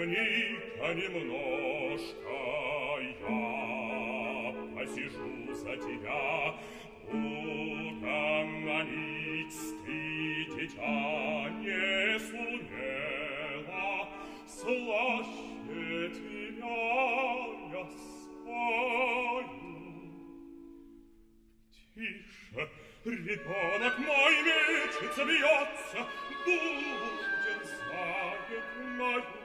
темника немножко я посижу за тебя, угомонить ты, дитя, не сумела, слаще тебя я спою. Тише, ребенок мой мечется, бьется, должен знает мою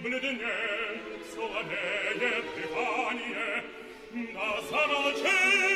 Бледнеет соловеет дыхание, На самолчании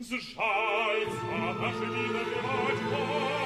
Сжалься, наша милая мать,